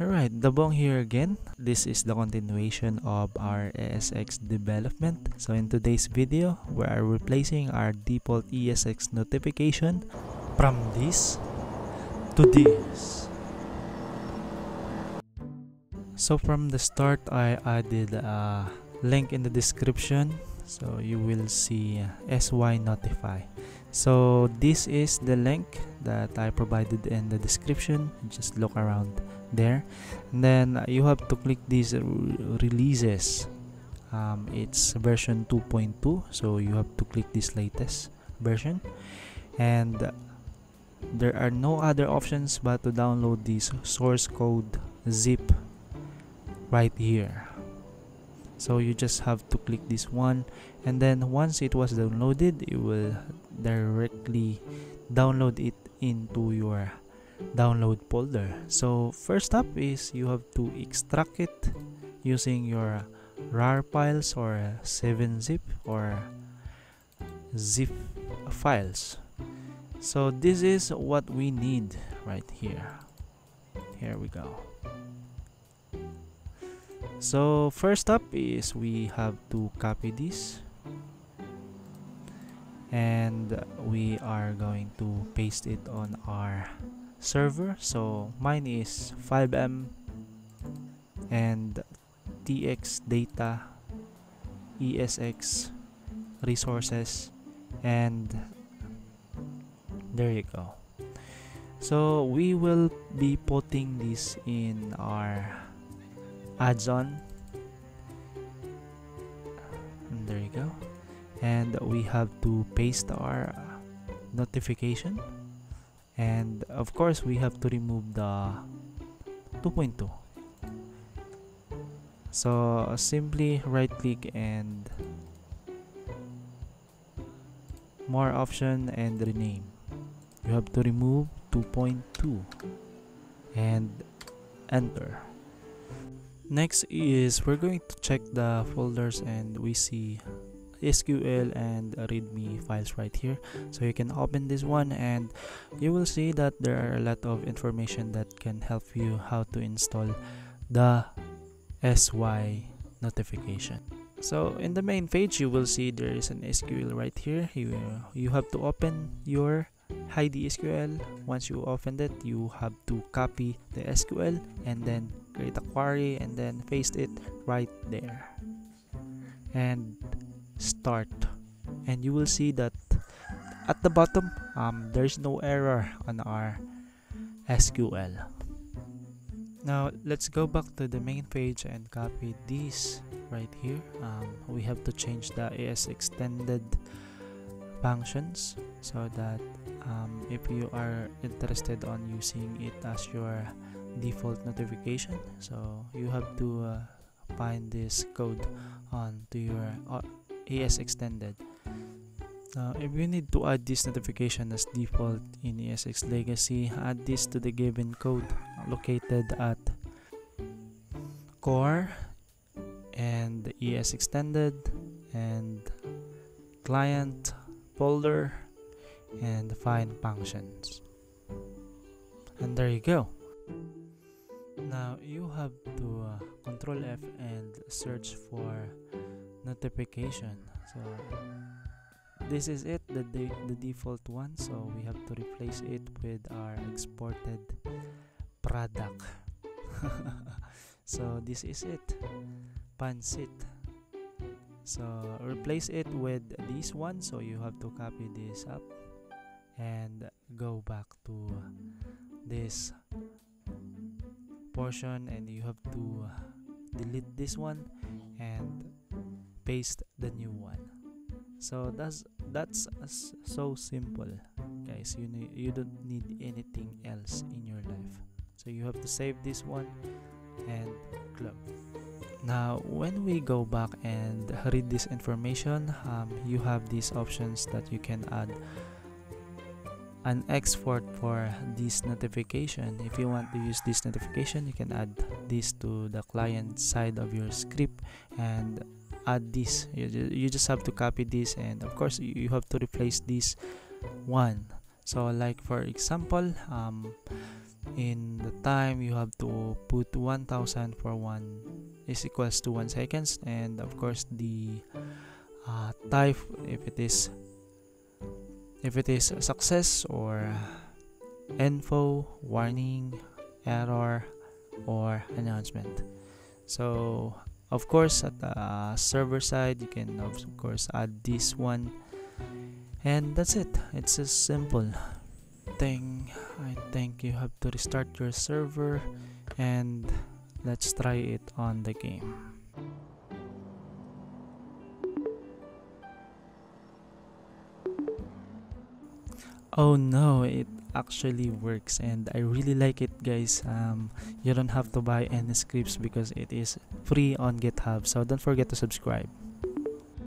Alright, Dabong here again. This is the continuation of our ESX development. So in today's video, we are replacing our default ESX notification from this to this. So from the start, I added a link in the description. So you will see uh, SY Notify. So this is the link that I provided in the description. Just look around there. And then uh, you have to click these releases. Um, it's version 2.2, so you have to click this latest version. And uh, there are no other options but to download this source code zip right here so you just have to click this one. And then once it was downloaded it will directly download it into your download folder. So first up is you have to extract it using your rar files or 7-zip or zip files. So this is what we need right here. Here we go so first up is we have to copy this. And we are going to paste it on our server. So mine is FiveM and tx data esx resources and there you go. So we will be putting this in our adds on. And there you go. And we have to paste our notification. And of course we have to remove the 2.2 so simply right click and more option and rename. You have to remove 2.2 and enter next is we're going to check the folders and we see SQL and readme files right here. So you can open this one and you will see that there are a lot of information that can help you how to install the SY notification. So in the main page you will see there is an SQL right here. You, you have to open your Heidi SQL once you opened it you have to copy the SQL and then create a query and then paste it right there. And start. And you will see that at the bottom um, there's no error on our SQL now let's go back to the main page and copy this right here. Um, we have to change the ES extended functions so that um, if you are interested on using it as your default notification so you have to uh, find this code on to your uh, ES extended. Now if you need to add this notification as default in ESX legacy add this to the given code located at core and ES extended and client folder and find functions. And there you go. Now you have to uh, control F and search for notification. So this is it the, de the default one. So we have to replace it with our exported product. So this is it. Pansit. So replace it with this one. So you have to copy this up and go back to this portion and you have to delete this one and paste the new one. So that's that's so simple guys. You you don't need anything else in your life. So you have to save this one and close now when we go back and read this information um, you have these options that you can add an export for this notification. If you want to use this notification you can add this to the client side of your script and add this. You, you just have to copy this and of course you have to replace this one. So like for example um, in the time you have to put 1000 for 1 is equals to 1 seconds and of course the uh, type if it is if it is a success or info warning error or announcement. So of course at the server side you can of course add this one. And that's it. It's a simple thing. I think you have to restart your server and let's try it on the game oh no it actually works and i really like it guys. Um you don't have to buy any scripts because it is free on github so don't forget to subscribe